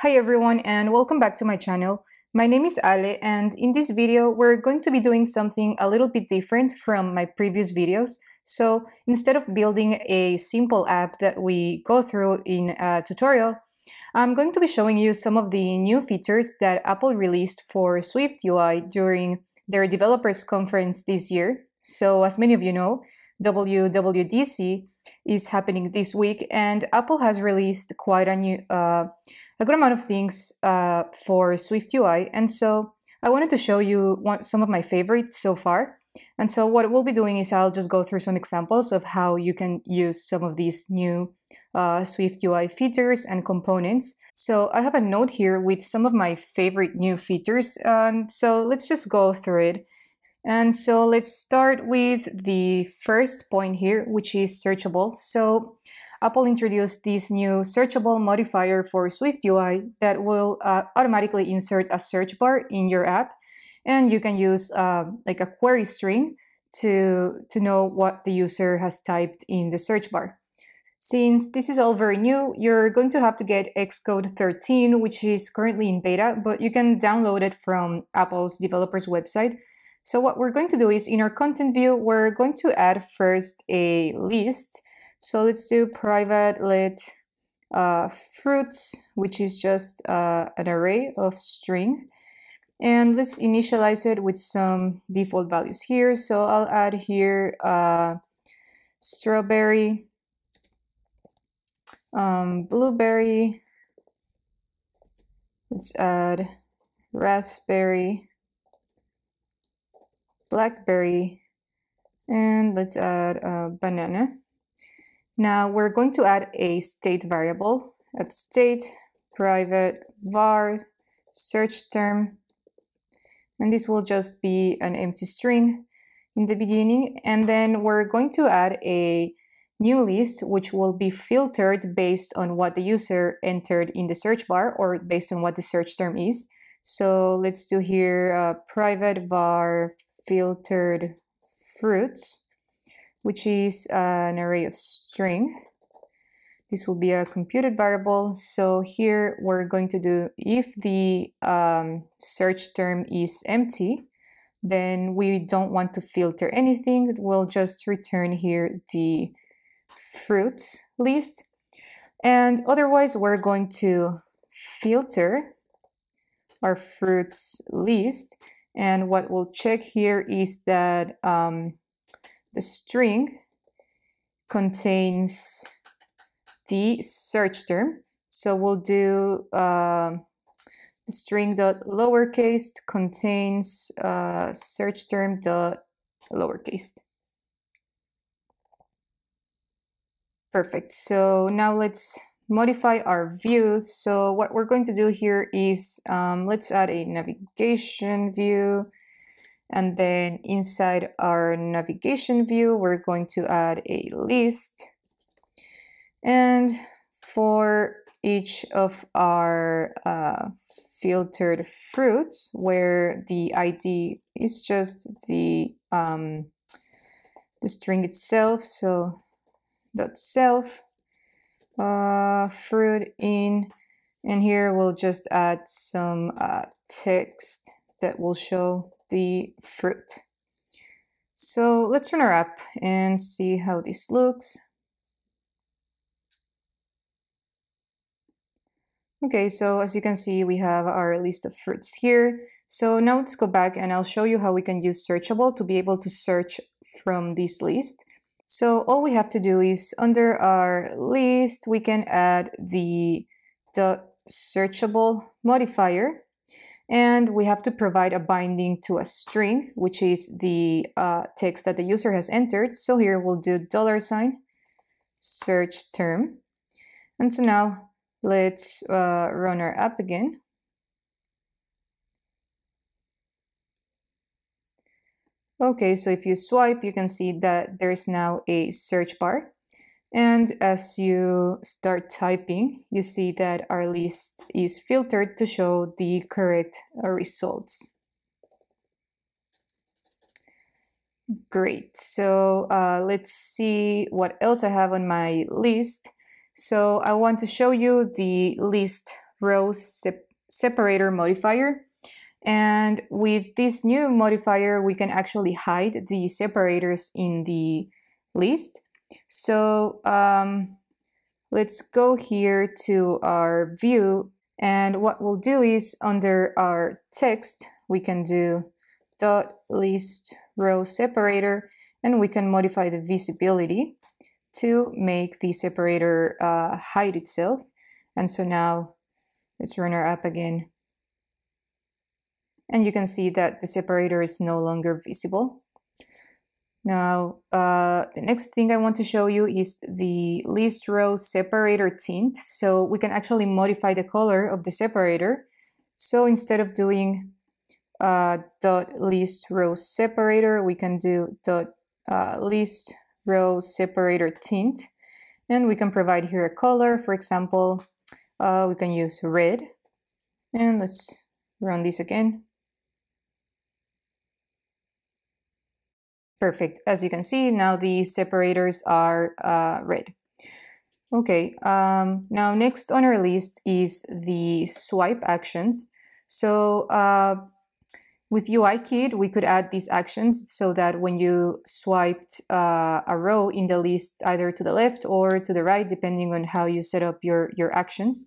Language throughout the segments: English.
Hi everyone and welcome back to my channel. My name is Ale and in this video we're going to be doing something a little bit different from my previous videos. So instead of building a simple app that we go through in a tutorial, I'm going to be showing you some of the new features that Apple released for Swift UI during their developers conference this year. So as many of you know, WWDC is happening this week, and Apple has released quite a new, uh, a good amount of things uh, for Swift UI, and so I wanted to show you one, some of my favorites so far. And so what we'll be doing is I'll just go through some examples of how you can use some of these new uh, Swift UI features and components. So I have a note here with some of my favorite new features, and so let's just go through it. And so let's start with the first point here, which is searchable. So Apple introduced this new searchable modifier for Swift UI that will uh, automatically insert a search bar in your app. And you can use uh, like a query string to, to know what the user has typed in the search bar. Since this is all very new, you're going to have to get Xcode 13, which is currently in beta, but you can download it from Apple's developers website so what we're going to do is in our content view, we're going to add first a list. So let's do private let uh, fruits, which is just uh, an array of string. And let's initialize it with some default values here. So I'll add here uh, strawberry, um, blueberry. Let's add raspberry blackberry, and let's add a banana. Now we're going to add a state variable. At state private var search term. And this will just be an empty string in the beginning. And then we're going to add a new list which will be filtered based on what the user entered in the search bar or based on what the search term is. So let's do here uh, private var filtered fruits, which is an array of string. This will be a computed variable. So here we're going to do if the um, search term is empty, then we don't want to filter anything. We'll just return here the fruits list. And otherwise, we're going to filter our fruits list and what we'll check here is that um, the string contains the search term. So we'll do uh, the string dot lowercase contains uh, search term dot lowercase. Perfect. So now let's modify our views. So what we're going to do here is um, let's add a navigation view. And then inside our navigation view, we're going to add a list. And for each of our uh, filtered fruits, where the ID is just the um, the string itself, so dot self, uh, fruit in and here we'll just add some uh, text that will show the fruit. So let's run our app and see how this looks. Okay, so as you can see, we have our list of fruits here. So now let's go back and I'll show you how we can use searchable to be able to search from this list. So all we have to do is under our list, we can add the dot searchable modifier and we have to provide a binding to a string, which is the uh, text that the user has entered. So here we'll do dollar sign search term. And so now let's uh, run our app again. Okay, so if you swipe, you can see that there's now a search bar. And as you start typing, you see that our list is filtered to show the correct uh, results. Great, so uh, let's see what else I have on my list. So I want to show you the list row sep separator modifier. And with this new modifier, we can actually hide the separators in the list. So um, let's go here to our view. And what we'll do is under our text, we can do dot list row separator and we can modify the visibility to make the separator uh, hide itself. And so now let's run our app again. And you can see that the separator is no longer visible. Now, uh, the next thing I want to show you is the list row separator tint. So we can actually modify the color of the separator. So instead of doing uh, dot list row separator, we can do dot uh, list row separator tint. And we can provide here a color. For example, uh, we can use red. And let's run this again. Perfect. As you can see, now the separators are uh, red. Okay, um, now next on our list is the swipe actions. So uh, with UIKit, we could add these actions so that when you swiped uh, a row in the list, either to the left or to the right, depending on how you set up your, your actions,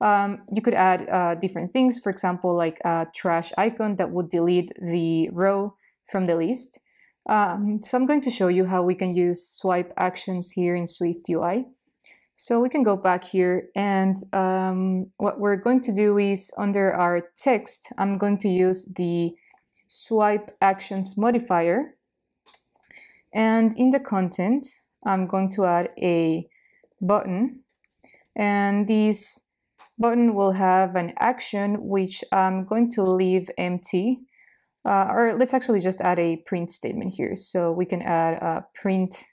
um, you could add uh, different things. For example, like a trash icon that would delete the row from the list. Um, so I'm going to show you how we can use swipe actions here in Swift UI. So we can go back here and um, what we're going to do is under our text, I'm going to use the swipe actions modifier. And in the content, I'm going to add a button. And this button will have an action which I'm going to leave empty. Uh, or let's actually just add a print statement here. So we can add a print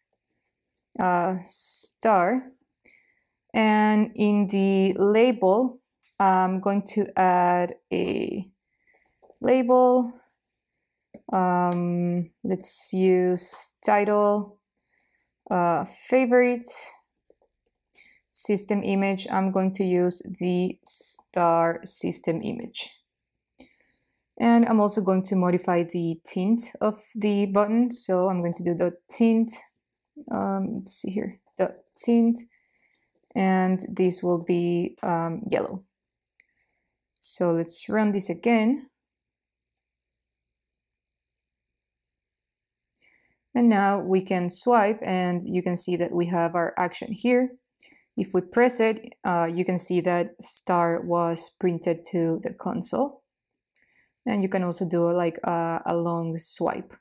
uh, star and in the label, I'm going to add a label. Um, let's use title, uh, favorite, system image. I'm going to use the star system image. And I'm also going to modify the tint of the button. So I'm going to do the tint. Um, let's see here, the tint and this will be um, yellow. So let's run this again. And now we can swipe and you can see that we have our action here. If we press it, uh, you can see that star was printed to the console. And you can also do like a, a long swipe.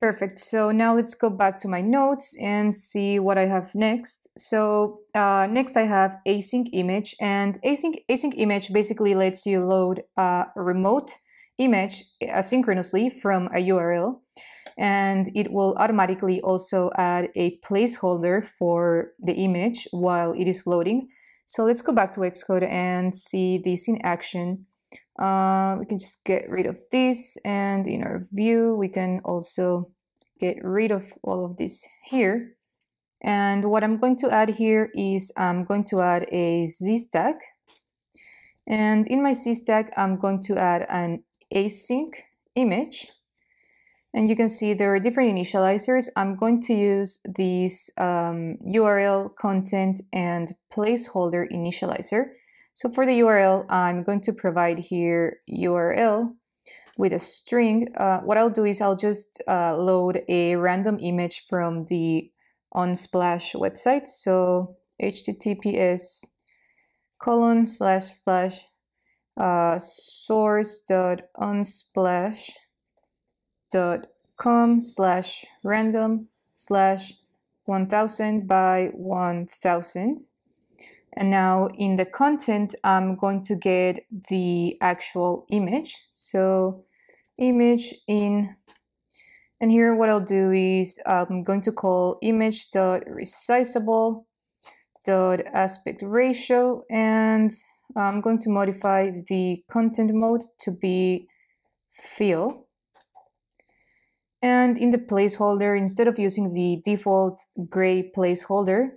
Perfect. So now let's go back to my notes and see what I have next. So uh, next I have async image and async, async image basically lets you load a remote image asynchronously from a URL and it will automatically also add a placeholder for the image while it is loading. So let's go back to Xcode and see this in action. Uh, we can just get rid of this and in our view we can also get rid of all of this here and what I'm going to add here is I'm going to add a Z stack and in my Z stack I'm going to add an async image and you can see there are different initializers. I'm going to use these um, URL, content, and placeholder initializer. So for the URL, I'm going to provide here URL with a string. Uh, what I'll do is I'll just uh, load a random image from the Unsplash website. So https colon slash slash uh, source dot unsplash dot com slash random slash 1000 by 1000 and now in the content, I'm going to get the actual image. So image in, and here what I'll do is I'm going to call image dot resizable dot aspect ratio and I'm going to modify the content mode to be fill. And in the placeholder, instead of using the default gray placeholder,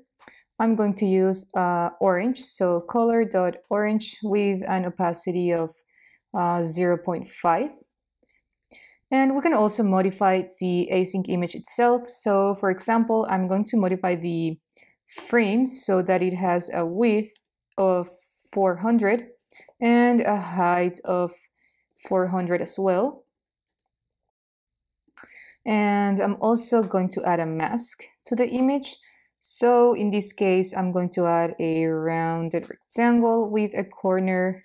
I'm going to use uh, orange, so color.orange with an opacity of uh, 0.5. And we can also modify the async image itself. So for example, I'm going to modify the frame so that it has a width of 400 and a height of 400 as well. And I'm also going to add a mask to the image. So in this case, I'm going to add a rounded rectangle with a corner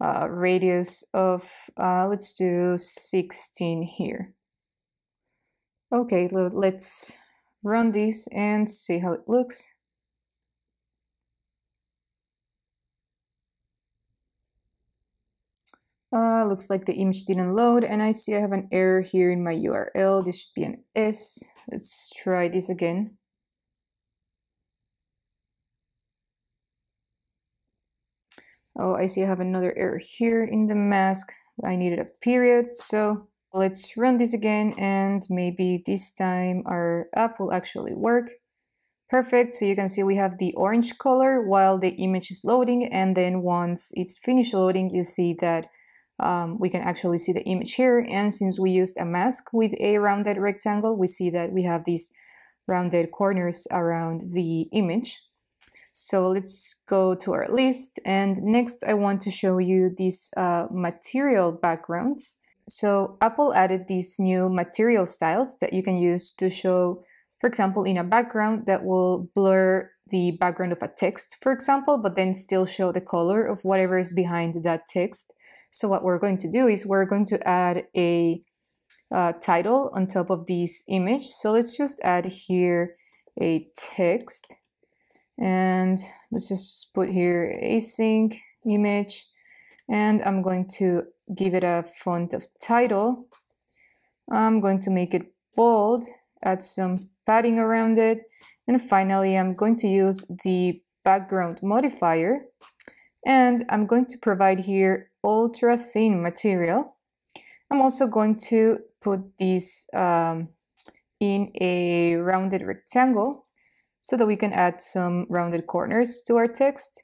uh, radius of, uh, let's do 16 here. Okay, let's run this and see how it looks. Uh, looks like the image didn't load and I see I have an error here in my URL. This should be an S. Let's try this again. Oh, I see I have another error here in the mask. I needed a period. So let's run this again and maybe this time our app will actually work. Perfect, so you can see we have the orange color while the image is loading and then once it's finished loading you see that um, we can actually see the image here. And since we used a mask with a rounded rectangle, we see that we have these rounded corners around the image. So let's go to our list. And next I want to show you these uh, material backgrounds. So Apple added these new material styles that you can use to show, for example, in a background that will blur the background of a text, for example, but then still show the color of whatever is behind that text. So what we're going to do is we're going to add a uh, title on top of this image. So let's just add here a text and let's just put here async image and I'm going to give it a font of title. I'm going to make it bold, add some padding around it, and finally I'm going to use the background modifier and I'm going to provide here ultra thin material. I'm also going to put this um, in a rounded rectangle so that we can add some rounded corners to our text.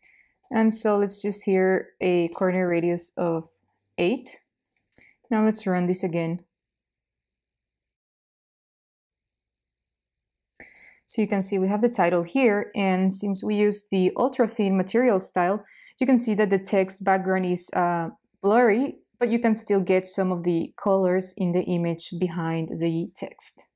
And so let's just here a corner radius of 8. Now let's run this again. So you can see we have the title here, and since we use the ultra thin material style, you can see that the text background is uh, blurry, but you can still get some of the colors in the image behind the text.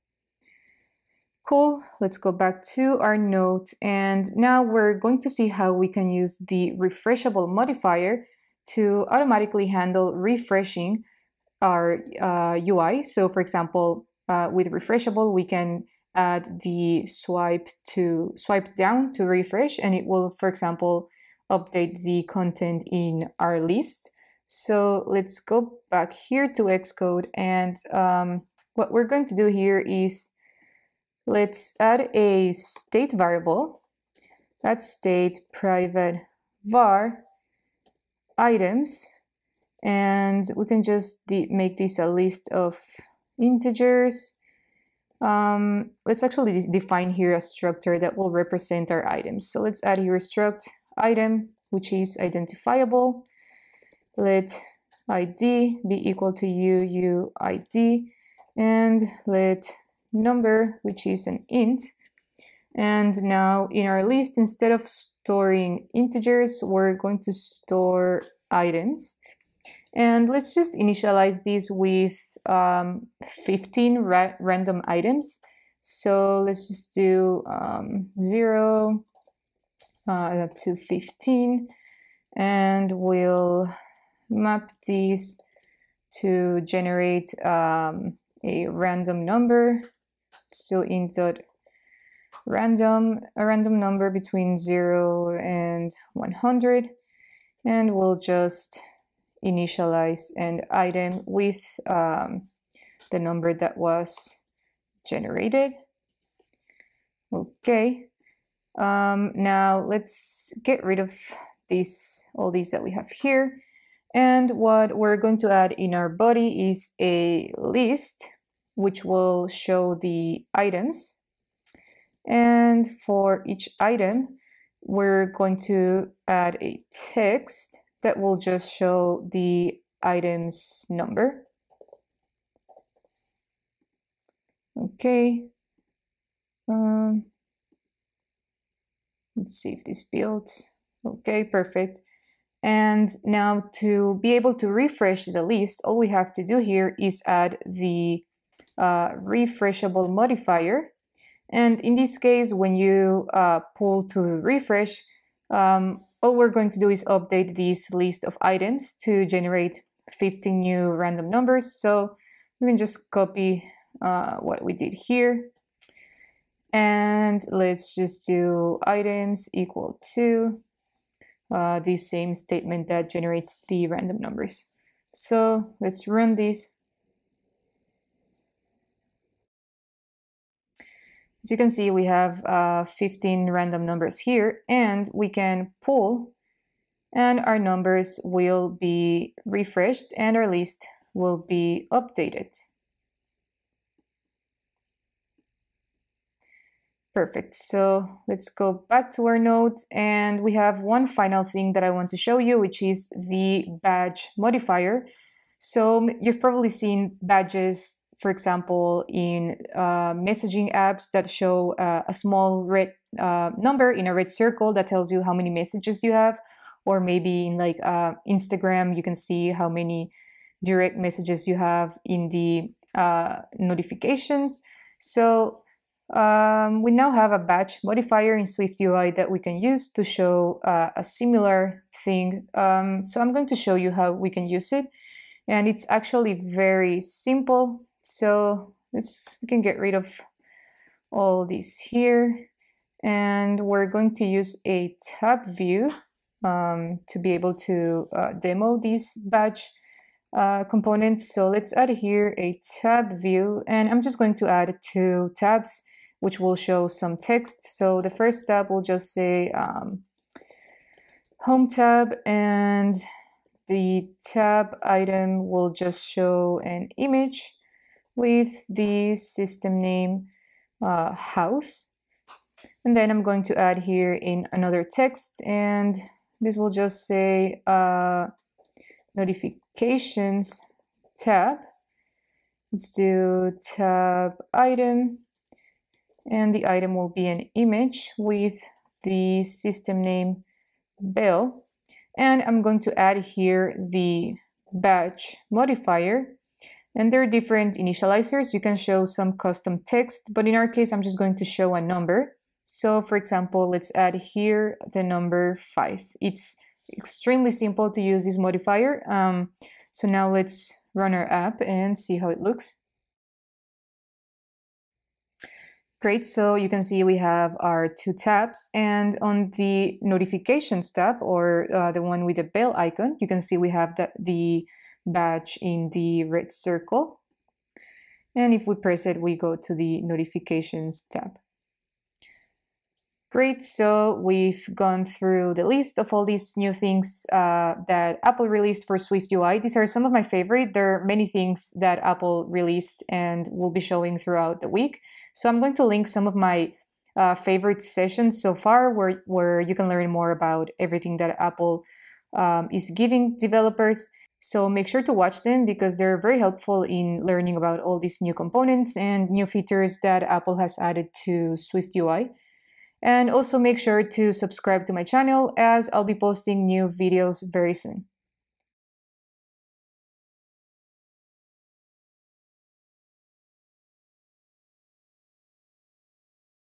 Cool, let's go back to our note and now we're going to see how we can use the refreshable modifier to automatically handle refreshing our uh, UI. So for example, uh, with refreshable, we can add the swipe to swipe down to refresh and it will, for example, update the content in our list. So let's go back here to Xcode and um, what we're going to do here is let's add a state variable. That state private var items and we can just make this a list of integers. Um, let's actually define here a structure that will represent our items. So let's add here struct item, which is identifiable. Let id be equal to uuid and let number, which is an int. And now in our list, instead of storing integers, we're going to store items. And let's just initialize these with um, 15 ra random items. So let's just do um, 0, uh, to 15 and we'll map these to generate um, a random number so insert random a random number between 0 and 100 and we'll just initialize an item with um, the number that was generated okay um, now let's get rid of these, all these that we have here. And what we're going to add in our body is a list which will show the items. And for each item, we're going to add a text that will just show the item's number. Okay. Um, let's see if this builds. Okay, perfect. And now to be able to refresh the list, all we have to do here is add the uh, refreshable modifier. And in this case, when you uh, pull to refresh, um, all we're going to do is update this list of items to generate 15 new random numbers. So we can just copy uh, what we did here. And let's just do items equal to uh, the same statement that generates the random numbers. So let's run this. As you can see, we have uh, 15 random numbers here, and we can pull, and our numbers will be refreshed, and our list will be updated. Perfect. So let's go back to our note and we have one final thing that I want to show you, which is the badge modifier. So you've probably seen badges, for example, in uh, messaging apps that show uh, a small red uh, number in a red circle that tells you how many messages you have. Or maybe in like uh, Instagram, you can see how many direct messages you have in the uh, notifications. So um, we now have a badge modifier in Swift UI that we can use to show uh, a similar thing. Um, so I'm going to show you how we can use it. And it's actually very simple. So let's, we can get rid of all this here. And we're going to use a tab view um, to be able to uh, demo this badge uh, component. So let's add here a tab view and I'm just going to add two tabs which will show some text. So the first tab will just say um, home tab and the tab item will just show an image with the system name uh, house. And then I'm going to add here in another text and this will just say uh, notifications tab. Let's do tab item and the item will be an image with the system name bell and I'm going to add here the badge modifier and there are different initializers. You can show some custom text but in our case I'm just going to show a number. So for example let's add here the number 5 it's extremely simple to use this modifier. Um, so now let's run our app and see how it looks. Great, so you can see we have our two tabs. And on the notifications tab or uh, the one with the bell icon, you can see we have the, the badge in the red circle. And if we press it, we go to the notifications tab. Great, so we've gone through the list of all these new things uh, that Apple released for Swift UI. These are some of my favorite. There are many things that Apple released and will be showing throughout the week. So I'm going to link some of my uh, favorite sessions so far where, where you can learn more about everything that Apple um, is giving developers. So make sure to watch them because they're very helpful in learning about all these new components and new features that Apple has added to Swift UI. And also make sure to subscribe to my channel as I'll be posting new videos very soon.